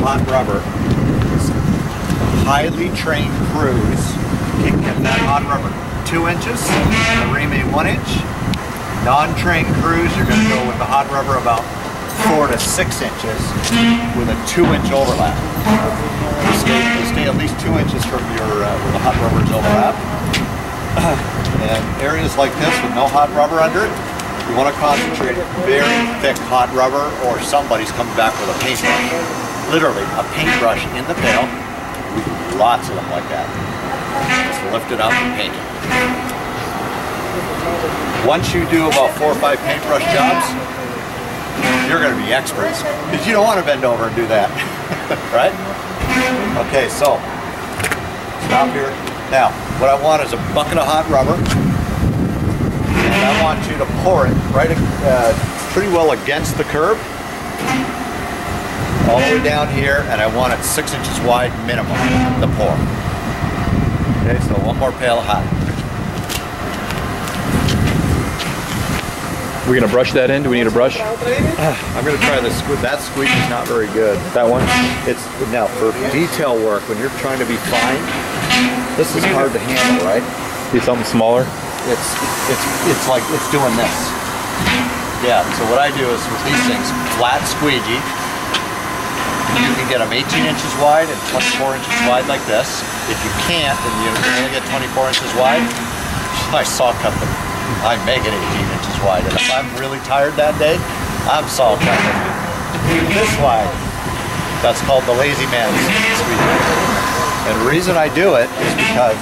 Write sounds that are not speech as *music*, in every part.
hot rubber, highly trained crews can get that hot rubber two inches, the Remay one inch. Non-trained crews, you're going to go with the hot rubber about four to six inches with a two inch overlap. You stay, you stay at least two inches from your uh, where the hot rubbers overlap. *clears throat* And areas like this with no hot rubber under it, you want to concentrate very thick hot rubber or somebody's coming back with a paintbrush. Literally, a paintbrush in the pail. Lots of them like that. Just lift it up and paint it. Once you do about four or five paintbrush jobs, you're going to be experts because you don't want to bend over and do that, *laughs* right? Okay, so stop here. Now, what I want is a bucket of hot rubber, and I want you to pour it right uh, pretty well against the curb, all the way down here, and I want it six inches wide minimum, the pour. Okay, so one more pail of hot. We're gonna brush that in. Do we need a brush? I'm gonna try this. That squeak is not very good. That one? It's now for detail work when you're trying to be fine. This is hard to handle, right? Need something smaller? It's it's it's like it's doing this. Yeah. So what I do is with these things, flat squeegee. You can get them 18 inches wide and 24 inches wide like this. If you can't, and you only get 24 inches wide, I saw cut them. I make it 18 inches wide, and if I'm really tired that day, I'm saw cutting it this wide. That's called the lazy man's. And the reason I do it is because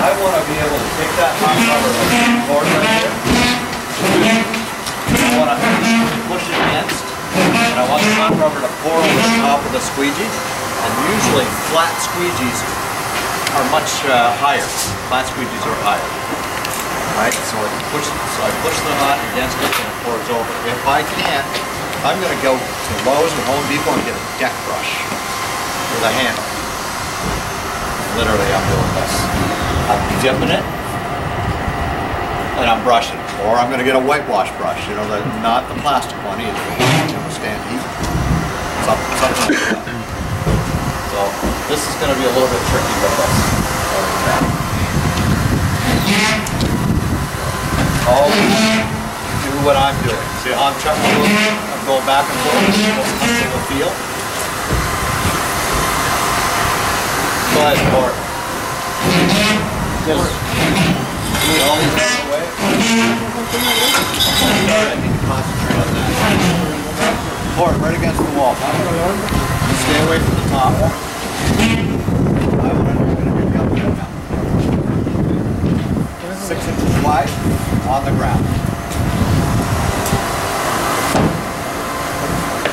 I want to be able to take that hot rubber like board right here. I want to push it against, and I want the hot rubber to pour over the top of the squeegee. And usually flat squeegees are much uh, higher. Flat squeegees are higher. Right, so I push, so I push the hot against it and it pours over. If I can't, I'm going to go to Lowe's or Home Depot and get a deck brush with a handle. Literally, I'm doing this. I'm dipping it and I'm brushing. Or I'm going to get a whitewash brush, you know, the, not the plastic one either. You know, stand heat. Some- Something like that. So this is going to be a little bit tricky with this. Always do what I'm doing. See how I'm to I'm going back and forth, most comfortable feel. Court. Just Court, right against the wall. Stay away from the top. Six inches wide on the ground.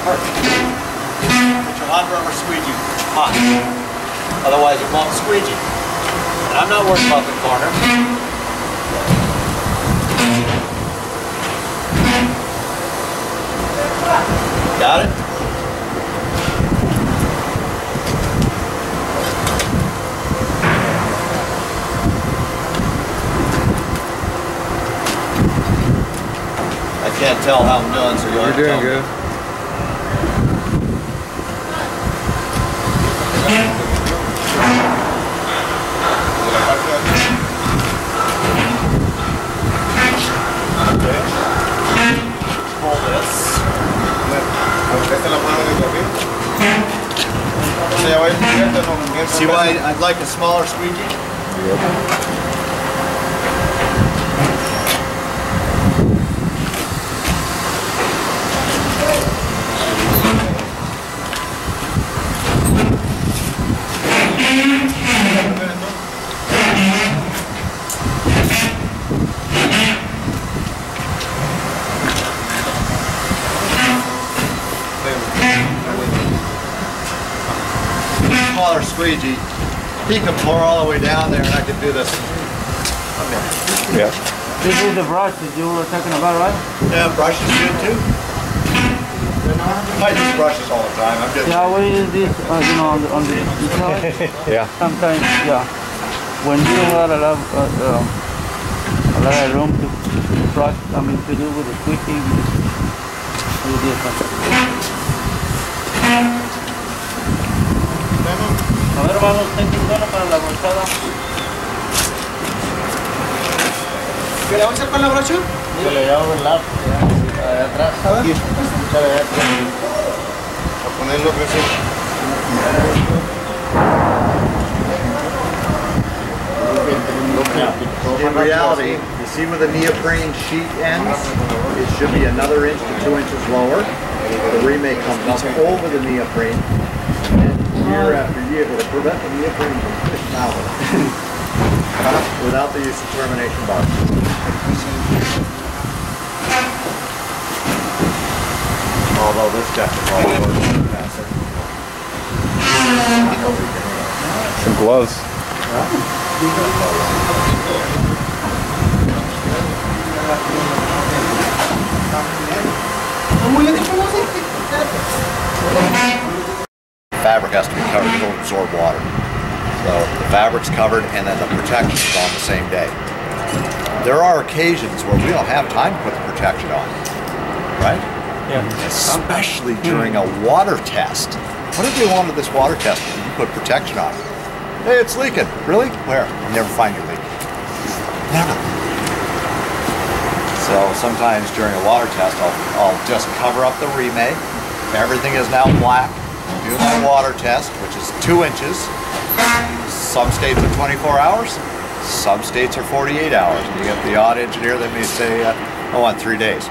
Perfect. Get your hot rubber squeegee hot. Otherwise it won't squeegee. And I'm not worried about the corner. Got it? I can't tell how I'm doing, so you'll have to tell me. Okay. Pull this. See why I'd like a smaller squeegee? Smaller squeegee. He can pour all the way down there and I can do this. Yeah. This is the brush that you were talking about, right? Yeah, brush is good too. I use brushes all the time. I'm just. Yeah, we use this, uh, you know, on the, on the inside. *laughs* Yeah. Sometimes, yeah. When you have a lot of, uh, um, a lot of room to to brush, I mean, to do with the squeaking, Sí, diez pesos. A ver, vamos, ten dólares para la bolsada. ¿Qué le vamos a hacer con la brocha? Que le llevo el lado, allá atrás. Aquí. Échale allá atrás. A ponerlo que sí. In reality, you see where the neoprene sheet ends? It should be another inch to two inches lower. The remay comes up over the neoprene. And year after year, it'll prevent the neoprene from sticking out *laughs* without the use of termination bar. Although this definitely works faster. Some gloves. Fabric has to be covered, it'll absorb water. So the fabric's covered and then the protection is on the same day. There are occasions where we don't have time to put the protection on, right? Yeah. Especially during a water test. What if they wanted this water test and you put protection on it? Hey, it's leaking. Really? Where? You never find your leak. Never. So sometimes during a water test, I'll, I'll just cover up the remay. Everything is now black. Do my water test, which is two inches. Some states are 24 hours. Some states are 48 hours. And you get the odd engineer that may say, uh, oh, on three days.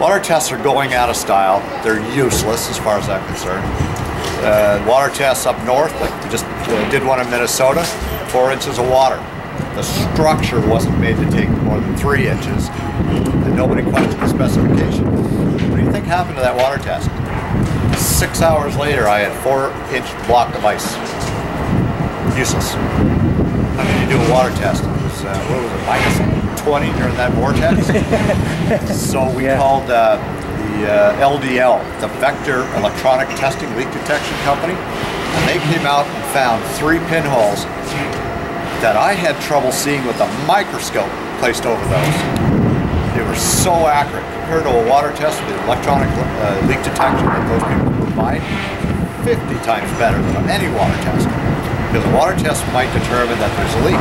Water tests are going out of style. They're useless as far as I'm concerned. Uh, water tests up north, like we just uh, did one in Minnesota, four inches of water. The structure wasn't made to take more than three inches, and nobody questioned the specification. What do you think happened to that water test? Six hours later, I had four inch block of ice. Useless. I mean, you do a water test? It was, uh, what was it, minus 20 during that vortex? *laughs* so we Yeah. called uh, the uh, LDL, the Vector Electronic Testing Leak Detection Company, and they came out and found three pinholes that I had trouble seeing with a microscope placed over those. Were so accurate compared to a water test with electronic uh, leak detection that those people provide. 50 times better than any water test. Because a water test might determine that there's a leak.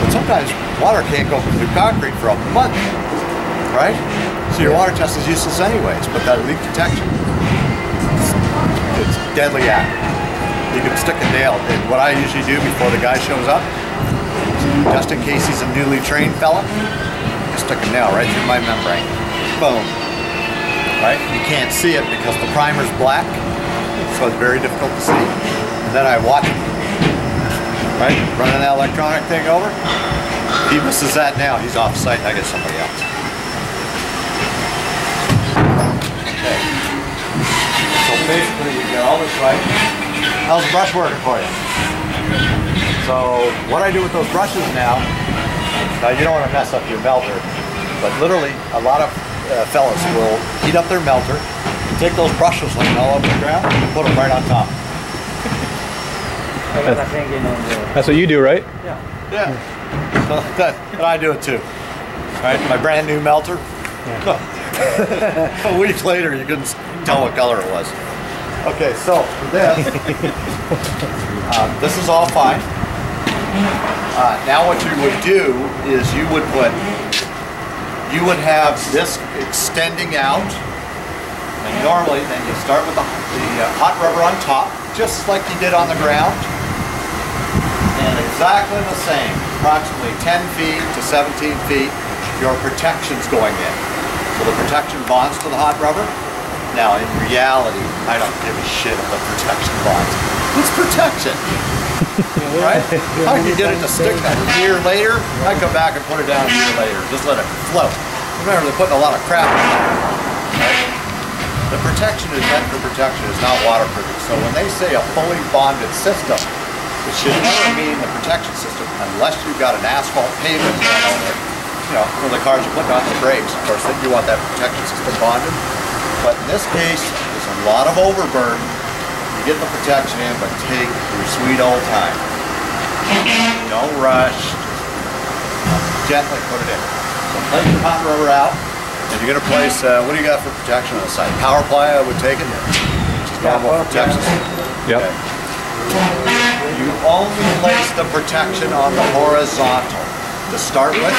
But sometimes water can't go through concrete for a month, right? So your water test is useless anyways, but that leak detection, it's deadly accurate. You can stick a nail. And what I usually do before the guy shows up, just in case he's a newly trained fella, I stick a nail right through my membrane. Boom. Right? You can't see it because the primer's black, so it's very difficult to see. Then I watch him. Right? Running that electronic thing over. He misses that now, he's off site I get somebody else. Okay. So basically, you get all this right. How's the brush working for you? So what I do with those brushes now, now you don't want to mess up your melter, but literally a lot of uh, fellas will heat up their melter, take those brushes laying all over the ground, and put them right on top. I got a hanging on there. That's what you do, right? Yeah. So *laughs* that, and I do it too. All right, my brand new melter. *laughs* a week later, you couldn't tell what color it was. Okay, so for this, *laughs* um, this is all fine. Uh, now what you would do is you would put, you would have this extending out. And normally, then you start with the, the uh, hot rubber on top, just like you did on the ground. And exactly the same, approximately 10 feet to 17 feet, your protection's going in. So the protection bonds to the hot rubber. Now, in reality, I don't give a shit the protection bonds. It's protection, *laughs* right? I can get it to stick a year later. I come back and put it down a year later. Just let it float. Remember, they're putting a lot of crap in it. Right? The protection is meant for protection. It's not waterproofing. So when they say a fully bonded system, it should never mean the protection system unless you've got an asphalt pavement on it. You know, where the cars are putting on the brakes. Of course, then you want that protection system bonded. But in this case, there's a lot of overburden. Get the protection in, but take your sweet old time. Don't rush. Gently put it in. So place your hot rubber out. If you're gonna place, uh, what do you got for protection on the site? Power ply, I would take it. Just normal protection. Yep. Okay. You only place the protection on the horizontal to start with,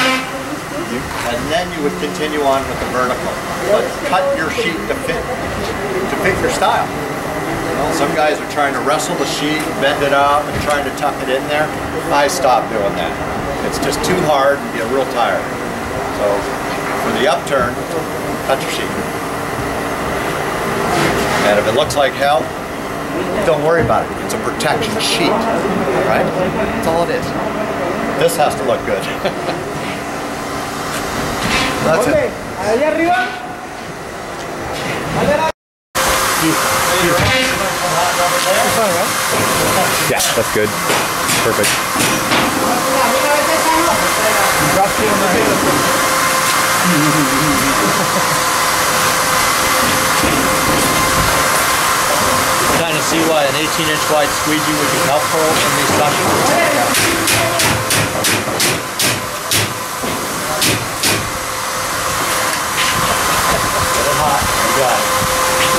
and then you would continue on with the vertical. But cut your sheet to fit to fit your style. You some guys are trying to wrestle the sheet, bend it out, and trying to tuck it in there. I stopped doing that. It's just too hard and get real tired. So for the upturn, cut your sheet. And if it looks like hell, don't worry about it. It's a protection sheet, right? That's all it is. This has to look good. *laughs* That's it. Allá arriba. Yeah, that's good. Perfect. Kind of see why an 18 inch wide squeegee would be helpful in these sections. *laughs* Get it hot, you got it.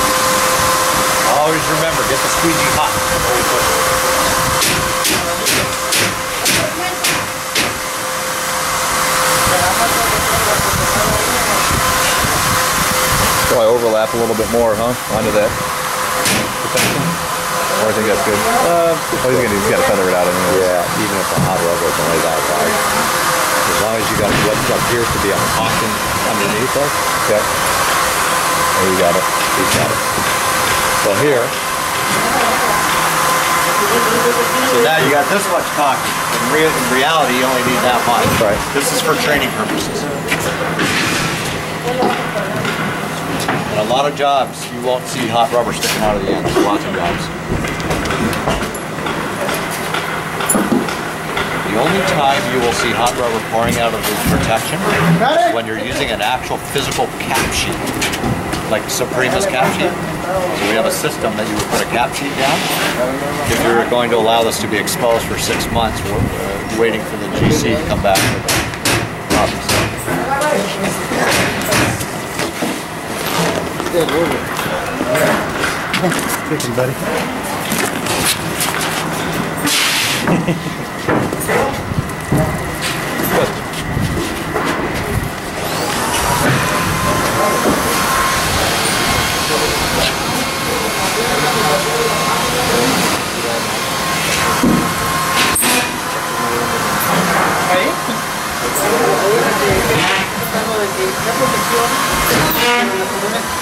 Always remember, get the squeegee hot before we put it. Probably overlap a little bit more, huh? Onto that protection. Or I think that's good. Uh, oh, he's, gonna, he's got to feather it out anyway. Yeah, even if the hot rubber is only that wide. As long as you got what appears to be a caution underneath us, Yep. Oh, you got it. you got it. So here, so now you got this much caulking. In, rea- in reality, you only need that much. Right. This is for training purposes. And a lot of jobs, you won't see hot rubber sticking out of the ends. Lots of jobs. The only time you will see hot rubber pouring out of the protection is when you're using an actual physical cap sheet, like Soprema's cap sheet. So we have a system that you would put a cap sheet down. If you're going to allow this to be exposed for six months, we're uh, waiting for the GC to come back with *laughs*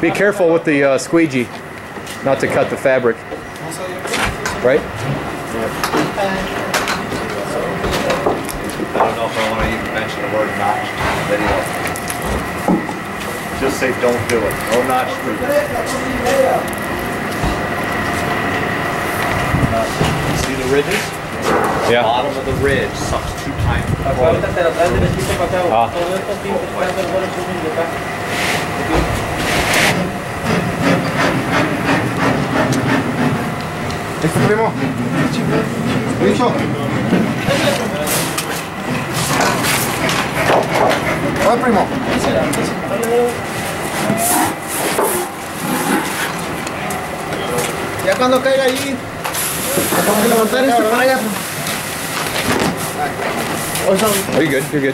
Be careful with the uh, squeegee, not to cut the fabric. Right? I don't know if I want to even mention the word notch in the video. Just say don't do it. No notch screws. See the ridges? Yeah. Bottom of the ridge sucks too tight. Ahorita te lo traes derechito para acá. Ah. Todo esto pinto para hacer buenos swing de acá. ¿Este primo? ¿Listo? Oye, primo. Ya cuando caiga allí, vamos a levantar esto para allá. O sea, Oh, you're good. You're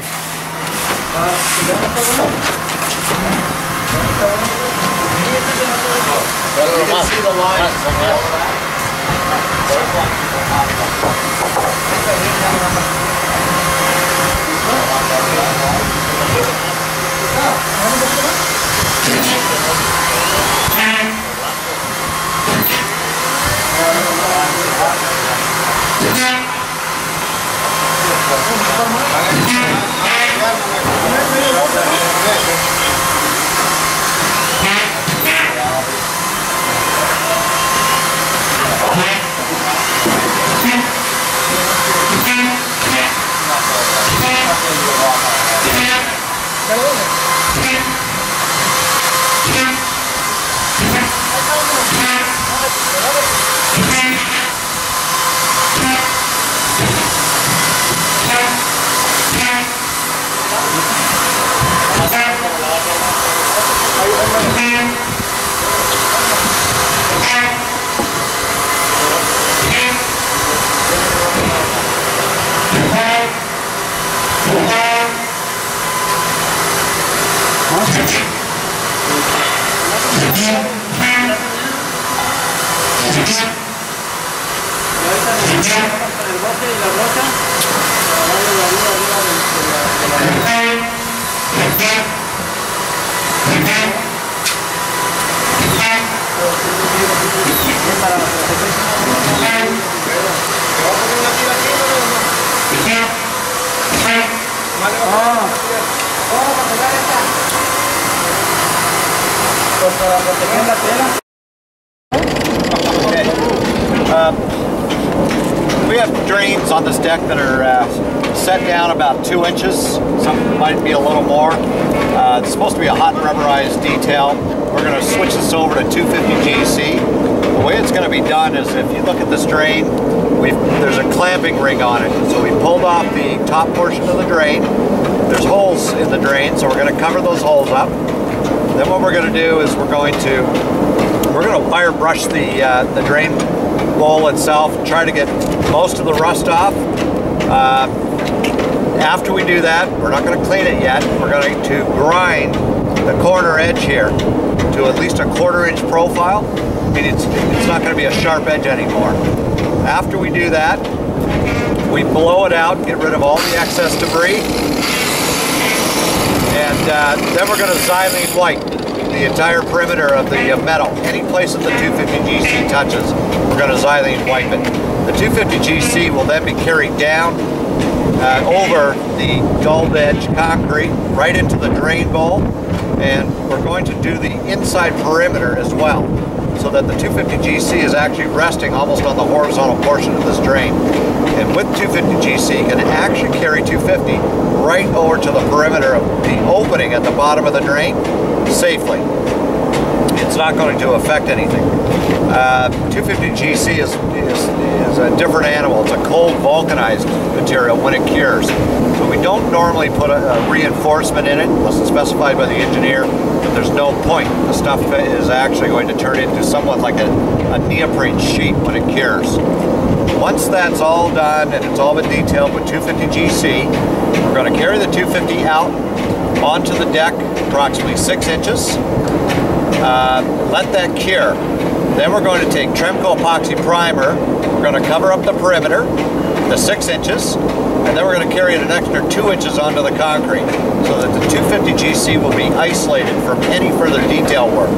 good. You the line. We have drains on this deck that are uh, set down about two inches. Some might be a little more. Uh, it's supposed to be a hot rubberized detail. We're going to switch this over to 250 GC. The way it's going to be done is if you look at this drain, there's a clamping ring on it. So we pulled off the top portion of the drain. There's holes in the drain, so we're going to cover those holes up. Then what we're going to do is we're going to we're going to wire brush the uh, the drain bowl itself, try to get most of the rust off. Uh, after we do that, we're not going to clean it yet. We're going to grind the corner edge here to at least a quarter inch profile. I mean, it's, it's not going to be a sharp edge anymore. After we do that, we blow it out, get rid of all the excess debris, and uh, then we're going to xylene white the entire perimeter of the uh, metal. Any place that the 250 GC touches, we're going to xylene wipe it. The 250 GC will then be carried down uh, over the dulled edge concrete right into the drain bowl and we're going to do the inside perimeter as well so that the 250 GC is actually resting almost on the horizontal portion of this drain. And with 250 GC, you can actually carry 250 right over to the perimeter of the opening at the bottom of the drain safely. It's not going to affect anything. Uh, 250 GC is, is, is a different animal. It's a cold vulcanized material when it cures. So we don't normally put a, a reinforcement in it unless it's specified by the engineer, but there's no point. The stuff is actually going to turn into somewhat like a, a neoprene sheet when it cures. Once that's all done and it's all been detailed with 250 GC, we're going to carry the 250 out onto the deck approximately six inches. Uh, let that cure. Then we're going to take Tremco epoxy primer. We're going to cover up the perimeter, the six inches, and then we're going to carry it an extra two inches onto the concrete so that the 250 GC will be isolated from any further detail work.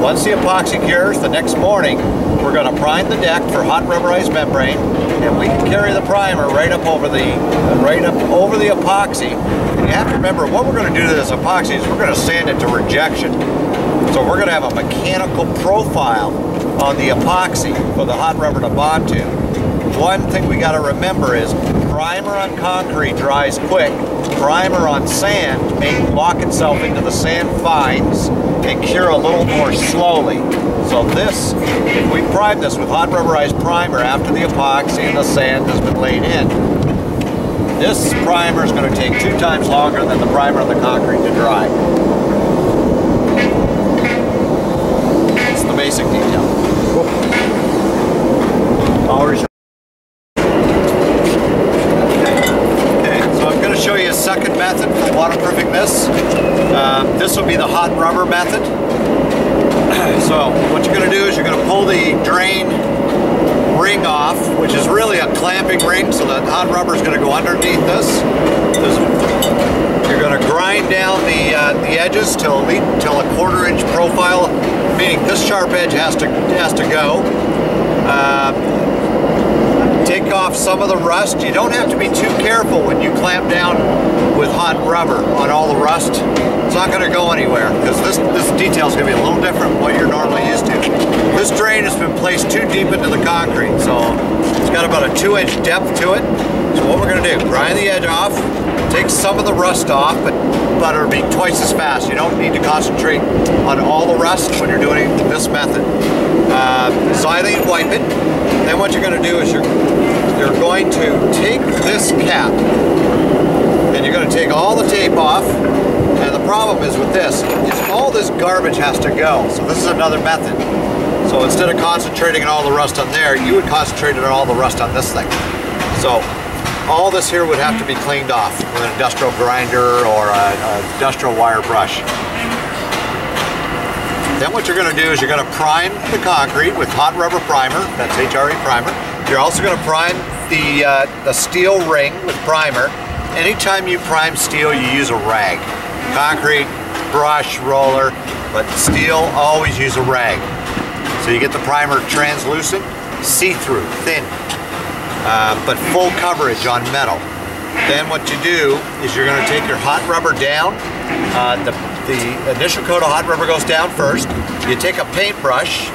Once the epoxy cures, the next morning, we're going to prime the deck for hot rubberized membrane, and we can carry the primer right up over the right up over the epoxy. And you have to remember what we're going to do to this epoxy is we're going to sand it to rejection. So we're going to have a mechanical profile on the epoxy for the hot rubber to bond to. One thing we got to remember is primer on concrete dries quick. Primer on sand may lock itself into the sand fines and cure a little more slowly. So this, if we prime this with hot rubberized primer after the epoxy and the sand has been laid in, this primer is going to take two times longer than the primer on the concrete to dry. hours. Okay, so I'm going to show you a second method for waterproofing this. Uh, um, this will be the hot rubber method. *clears throat* so what you're going to do is you're going to pull the drain ring off, which is really a clamping ring, so the hot rubber is going to go underneath this. this you're going to grind down the uh, the edges till a, till a quarter inch profile, meaning this sharp edge has to has to go. Uh, take off some of the rust. You don't have to be too careful when you clamp down with hot rubber on all the rust. It's not going to go anywhere because this, this detail is going to be a little different from what you're normally used to. This drain has been placed too deep into the concrete, so it's got about a two inch depth to it. So what we're going to do, grind the edge off, take some of the rust off, but, but it'll be twice as fast. You don't need to concentrate on all the rust when you're doing this method. Uh, xylene wipe it. Then what you're going to do is you're you're going to take this cap and you're going to take all the tape off. And the problem is with this, is all this garbage has to go. So this is another method. So instead of concentrating on all the rust on there, you would concentrate on all the rust on this thing. So all this here would have to be cleaned off with an industrial grinder or an industrial wire brush. Then what you're going to do is you're going to prime the concrete with hot rubber primer. That's HRE primer. You're also going to prime the uh, the steel ring with primer. Anytime you prime steel, you use a rag. Concrete, brush, roller, but steel always use a rag. So you get the primer translucent, see-through, thin, uh, but full coverage on metal. Then what you do is you're going to take your hot rubber down. Uh, the, the initial coat of hot rubber goes down first. You take a paintbrush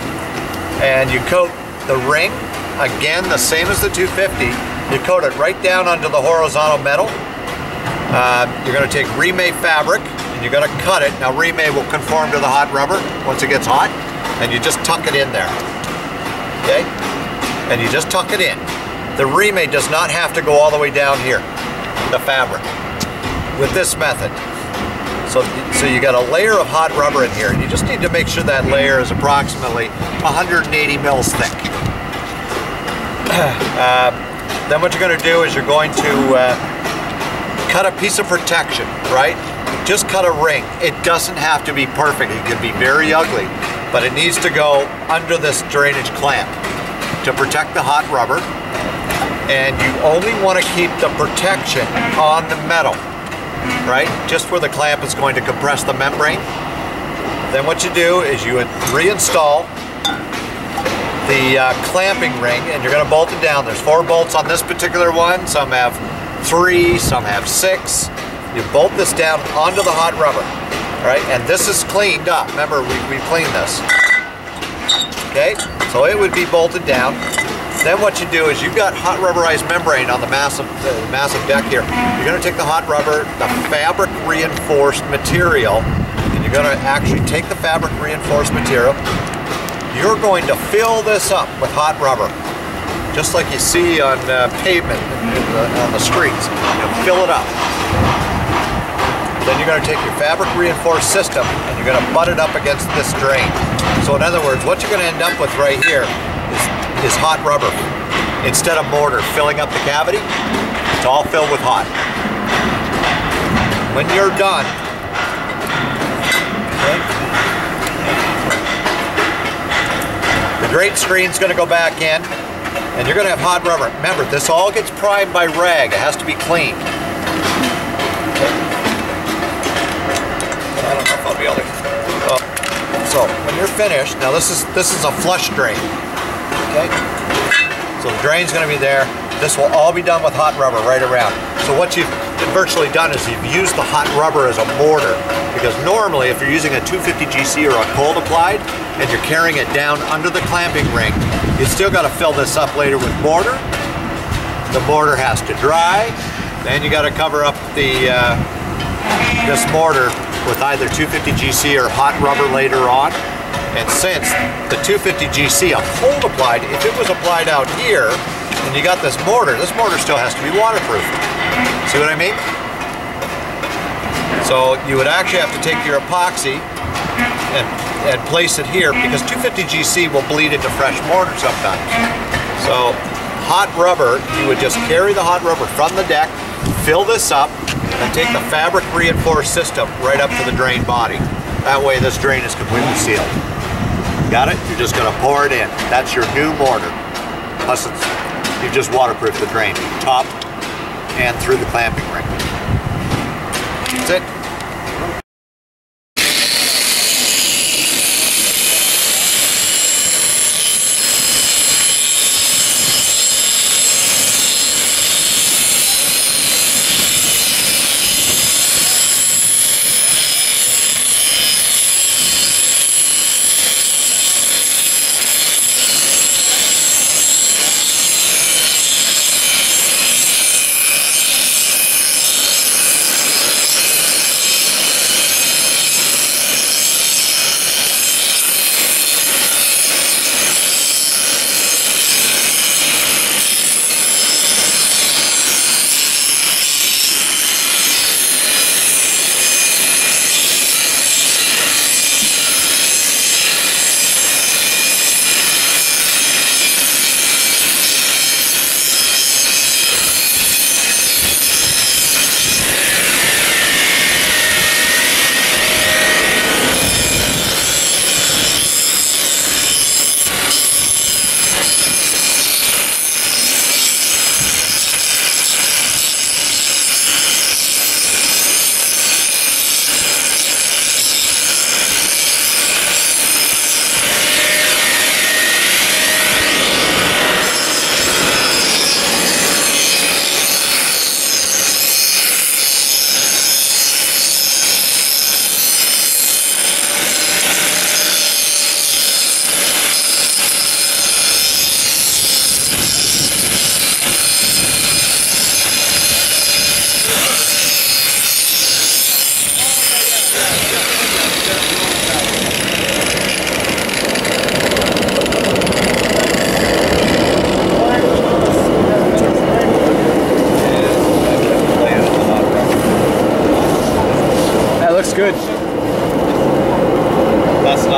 and you coat the ring, again the same as the 250. You coat it right down under the horizontal metal. Uh, you're going to take remay fabric and you're going to cut it. Now remay will conform to the hot rubber once it gets hot and you just tuck it in there. Okay? And you just tuck it in. The remay does not have to go all the way down here, the fabric, with this method. So, so you got a layer of hot rubber in here, and you just need to make sure that layer is approximately 180 mils thick. *clears throat* Uh, then what you're going to do is you're going to uh, cut a piece of protection, right? Just cut a ring. It doesn't have to be perfect. It can be very ugly, but it needs to go under this drainage clamp to protect the hot rubber. And you only want to keep the protection on the metal, right? Just where the clamp is going to compress the membrane. Then what you do is you reinstall the uh, clamping ring and you're going to bolt it down. There's four bolts on this particular one. Some have three, some have six. You bolt this down onto the hot rubber, right? And this is cleaned up. Remember, we, we cleaned this. Okay, so it would be bolted down. Then what you do is you've got hot rubberized membrane on the massive, the massive deck here. You're going to take the hot rubber, the fabric reinforced material, and you're going to actually take the fabric reinforced material. You're going to fill this up with hot rubber, just like you see on uh, pavement the, on the streets. You fill it up. Then you're going to take your fabric reinforced system and you're going to butt it up against this drain. So in other words, what you're going to end up with right here is, hot rubber instead of mortar filling up the cavity. It's all filled with hot. When you're done, okay, the grate screen's going to go back in and you're going to have hot rubber. Remember, this all gets primed by rag. It has to be cleaned. I don't know if I'll be able to. Uh, so when you're finished, now this is this is a flush drain. Okay. So the drain's going to be there. This will all be done with hot rubber right around. So what you've virtually done is you've used the hot rubber as a mortar because normally if you're using a 250 GC or a cold applied and you're carrying it down under the clamping ring, you still got to fill this up later with mortar. The mortar has to dry. Then you got to cover up the uh, this mortar with either 250 GC or hot rubber later on. And since the 250 GC, a cold applied, if it was applied out here, and you got this mortar, this mortar still has to be waterproof. See what I mean? So you would actually have to take your epoxy and, and place it here because 250 GC will bleed into fresh mortar sometimes. So hot rubber, you would just carry the hot rubber from the deck, fill this up, and take the fabric reinforced system right up to the drain body. That way this drain is completely sealed. Got it? You're just gonna pour it in. That's your new mortar. Plus it's, you just waterproof the drain, top and through the clamping ring. That's it.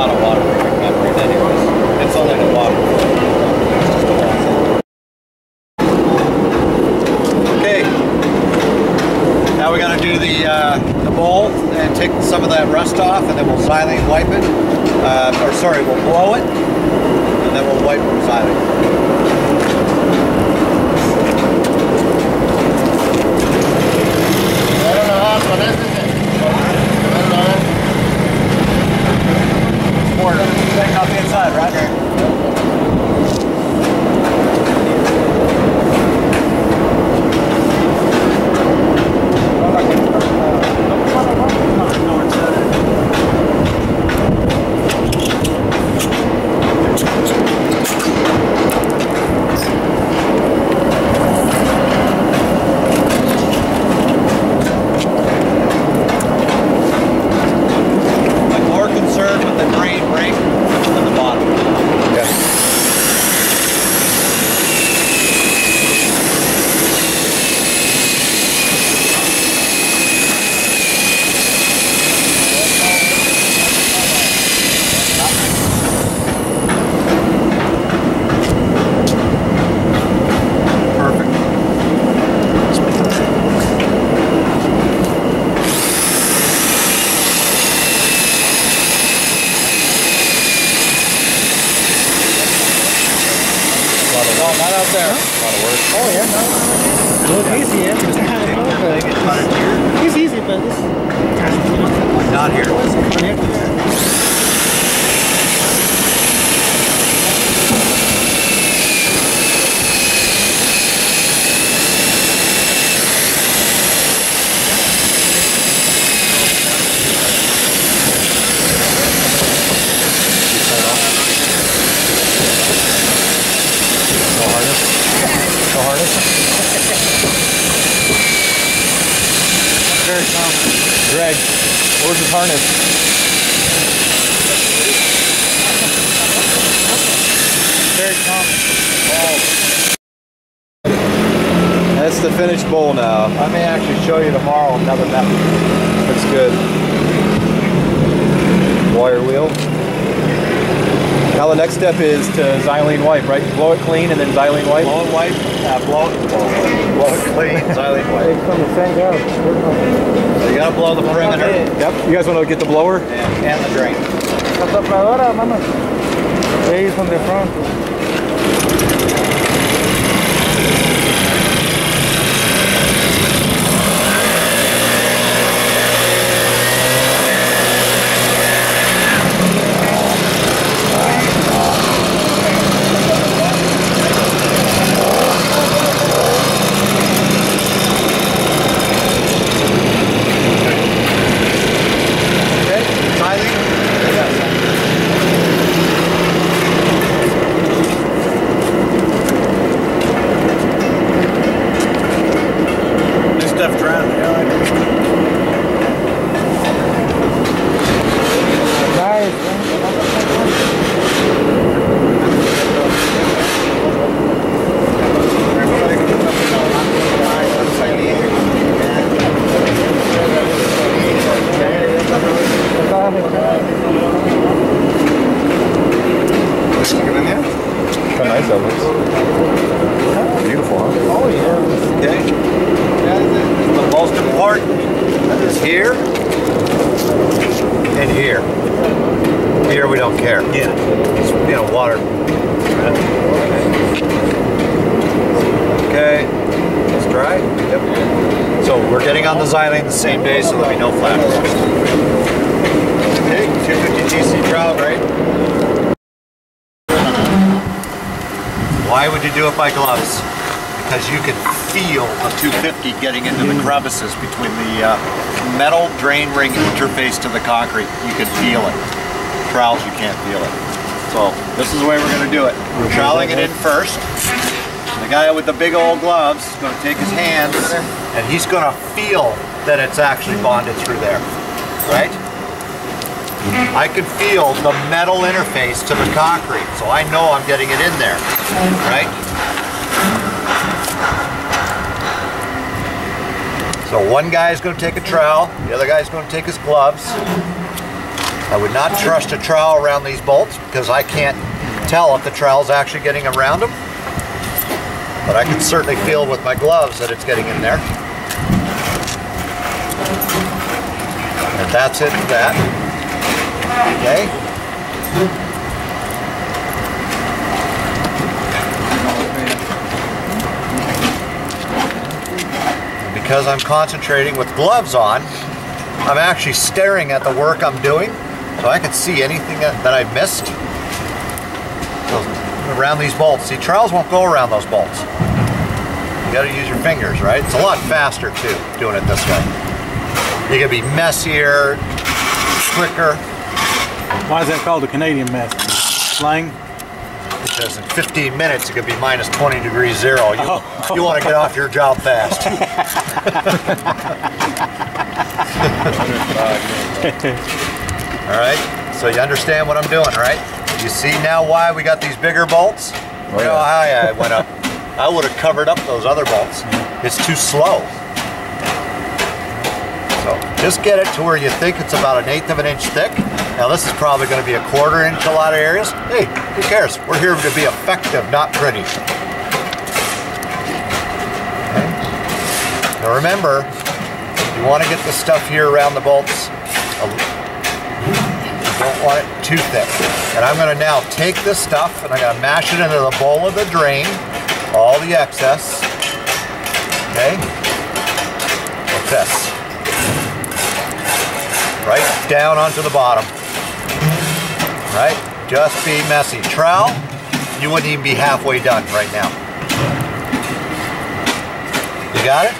Not a waterproofing membrane anyways. It's only the water. Okay. Now we gotta do the, uh, the bowl and take some of that rust off and then we'll xylene wipe it. Uh, or sorry, we'll blow it and then we'll wipe it no, conéctense. Bueno, a ver. Quarter. Take off the inside, right? I'm more concerned with the drain ring than the bottom. Yeah. Perfect. No, not out there. A lot of work. Oh, yeah, no. Look easy, yeah. Just kind of over. It's easy, but this Not here. No harness. No harness. Very calm. Greg, where's his harness? Very calm. That's the finished bowl now. I may actually show you tomorrow another method. That's good. Wire wheel. Now the next step is to xylene wipe, right? Blow it clean and then xylene wipe. Blow it white, uh, blow it, blow it, blow it clean, *laughs* xylene wipe. It's from the same guy. So you gotta blow the perimeter Yep. You guys want to get the blower? and, and the drain. La sopladora, mama. Ahí from the front. Okay, xylene. This stuff drowned me. I like it. Nice. How nice that looks. Beautiful, huh? Oh yeah. Okay. The most important is here and here. Here we don't care. Yeah. It's, you know, water. Okay. It's dry? Yep. So we're getting on the xylene the same day so there'll be no flat. Okay, 250 GC trowel, right? Why would you do it by gloves? Because you can feel the 250 getting into the crevices between the uh, metal drain ring interface to the concrete. You can feel it. Trowels, you can't feel it. So this is the way we're going to do it. We're troweling it in first. The guy with the big old gloves is going to take his hands and he's going to feel that it's actually bonded through there. Right? I can feel the metal interface to the concrete, so I know I'm getting it in there, right? So one guy is going to take a trowel, the other guy is going to take his gloves. I would not trust a trowel around these bolts because I can't tell if the trowel's actually getting around them. But I can certainly feel with my gloves that it's getting in there. And that's it for that. Okay? Because I'm concentrating with gloves on, I'm actually staring at the work I'm doing, so I can see anything that, that I missed. Around these bolts. See, trowels won't go around those bolts. You gotta use your fingers, right? It's a lot faster too, doing it this way. You can be messier, quicker, Why is that called a Canadian mess? Slang? Because in 15 minutes it could be minus 20 degrees zero. You, you want to get off your job fast. *laughs* All right, so you understand what I'm doing, right? You see now why we got these bigger bolts? Oh, You know how I went up. I would have covered up those other bolts. It's too slow. So just get it to where you think it's about an eighth of an inch thick. Now this is probably going to be a quarter inch in a lot of areas. Hey, who cares? We're here to be effective, not pretty. Okay. Now remember, you want to get the stuff here around the bolts. a- You don't want it too thick. And I'm going to now take this stuff and I'm going to mash it into the bowl of the drain, all the excess. Okay? Like this right down onto the bottom. Right? Just be messy. Trowel, you wouldn't even be halfway done right now. You got it?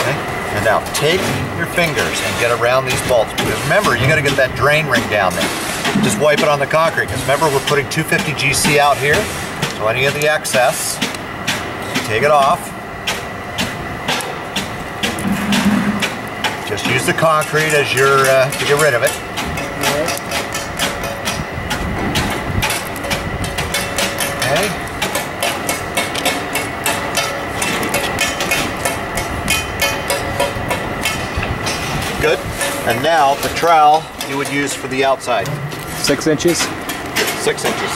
Okay. And now take your fingers and get around these bolts. Because remember, you gotta get that drain ring down there. Just wipe it on the concrete. Because remember, we're putting 250 GC out here. So any of the excess, take it off. Just use the concrete as your, uh, to get rid of it. And now the trowel you would use for the outside. Six inches. Six inches.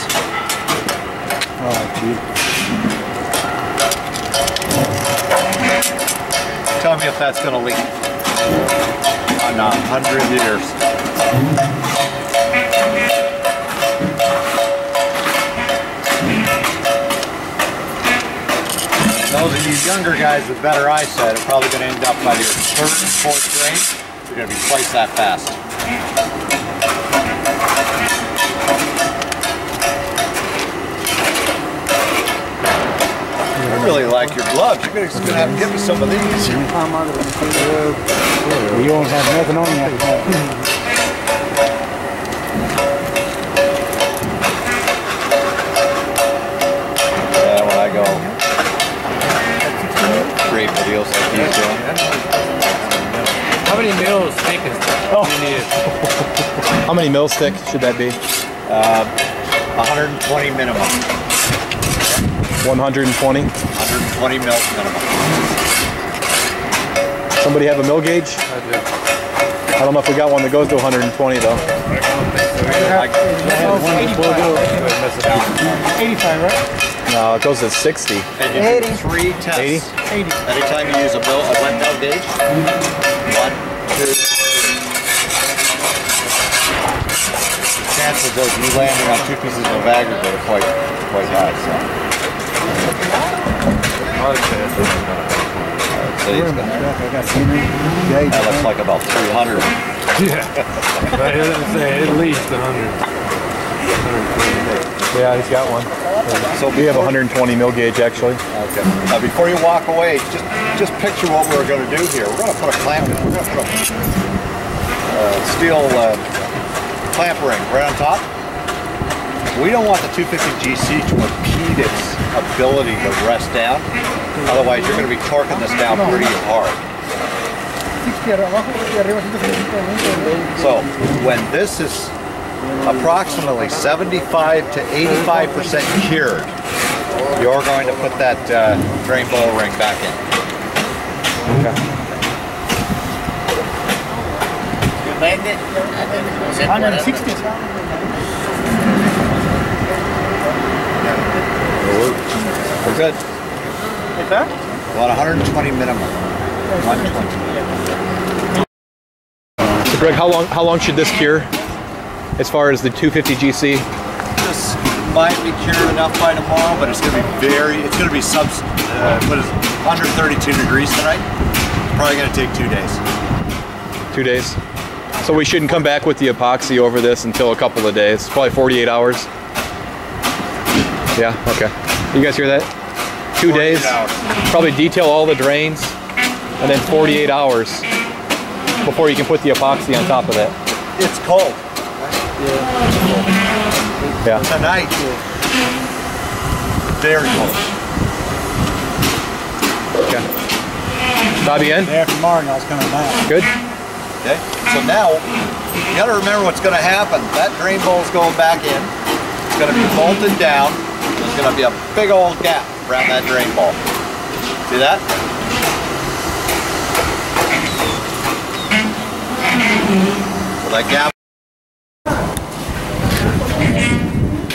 Tell me if that's gonna leak. On a hundred years. Those of you younger guys with better eyesight are probably gonna end up by your third and fourth grade. You're gonna be twice that fast. I really like your gloves. You're gonna, gonna have to give me some of these. You don't have nothing on you. How many meals steak is Oh. you need? How many mil stick should that be? Uh, 120 minimum. 120. 120 mil minimum. Somebody have a mil gauge? I do. I don't know if we got one that goes to 120 though. I, 85, right? No, it goes to 60. and you do three tests. 80? 80. Anytime you use a mill, a wet mil gauge. Three. Chances of you landing on two pieces of aggregate are quite, quite high. So. I'd say it's gonna- That looks like about 300. Yeah. *laughs* Doesn't say at least 100. *laughs* Yeah, he's got one. So We have 120 mil gauge actually. Okay. Now, before you walk away, just just picture what we're going to do here. We're going to put a clamp. We're going to put a uh, steel uh, clamp ring right on top. We don't want the 250 GC to impede its ability to rest down. Otherwise, you're going to be torquing this down pretty hard. 60 abajo y arriba 150. So when this is approximately 75 to 85 percent cured, you're going to put that uh, drain bowl ring back in. 160. We're good. Like that? About 120 minimum. 120. So Greg, how long how long should this cure? As far as the 250 GC? This might be cured enough by tomorrow, but it's going to be very, it's going to be sub, uh, what is it, under 32 degrees tonight. It's probably going to take two days. Two days. So we shouldn't come back with the epoxy over this until a couple of days. Probably 48 hours. Yeah. Okay. You guys hear that? Two days. hours. Probably detail all the drains, and then 48 hours before you can put the epoxy on top of that. It's cold Yeah. tonight. Very cold. Okay. Bobby in? Day after tomorrow, I was coming back. Good. Okay, so now you got to remember what's going to happen. That drain bowl's going back in. It's going to be bolted down. There's going to be a big old gap around that drain bowl. See that? So that gap.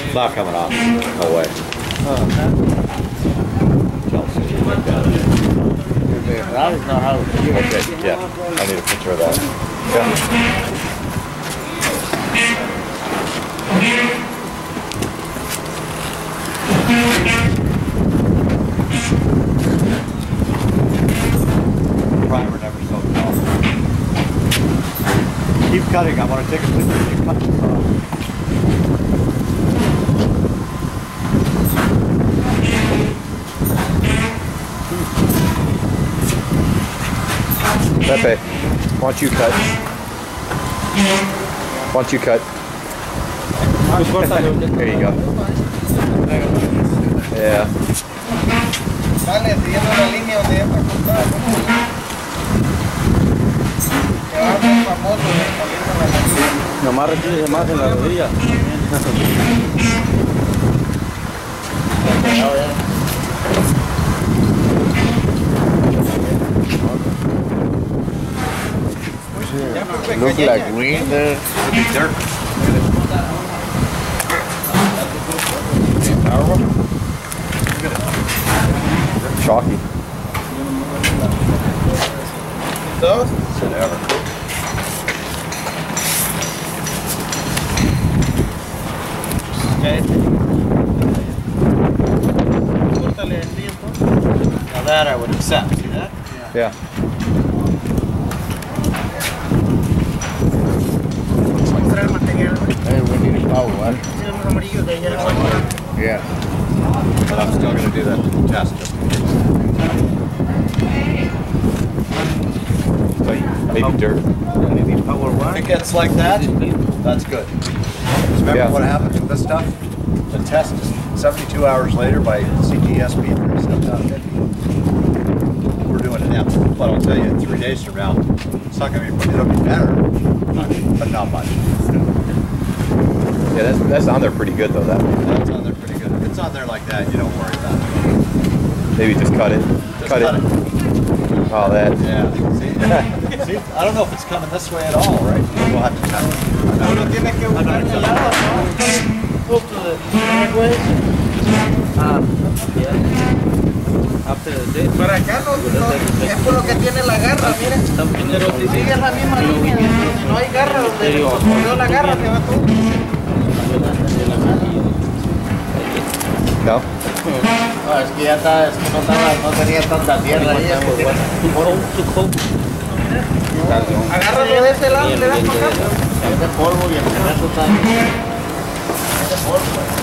It's not coming off. No way. Chelsea, you like that. I don't know how to Okay, yeah. I need a picture of that. Yeah. Primer never soaked off. Keep cutting. I want to take a picture why don't you cut? Why don't you cut? There you go. Yeah. Dale, siguiendo la línea donde entra a cortar. Que va a ser famoso de saliendo la línea. Nomás retire más en la rodilla. *laughs* Look like green there. Dirt. Chalky. Dos. Okay. Córtale así entonces. Now that I would accept. See that? Yeah. Trae el material. Hey, we need a power one. Sí, los amarillos de ayer. Yeah. But I'm still gonna do that test just in case. Maybe dirt. Maybe power If it gets like that, that's good. remember Yeah. what happens with this stuff? The test is 72 hours later by CTSP 3750. We're doing it now, but I'll tell you, in three days from now, it's not gonna be, it'll be better, but- but not much. Yeah, that's, that's on there pretty good though. That That's on there pretty good. If it's on there like that, you don't worry about it. maybe just cut it. Just cut, it. Oh, that. Yeah. See? See? I don't know if it's coming this way at all, right? We'll have to test it. Uno tiene que buscar el lado, ¿no? Go to the sideways. After the day, Para acá no, no, es por lo que tiene la garra, miren. Pero si sigue la misma línea, no hay garra, donde se corrió la garra, se va todo. No. Es que ya está, es que no, estaba, no tenía tanta tierra ahí. es que-. Agárralo de este lado y le das para acá. Es de polvo y el cemento está ahí. Es de polvo.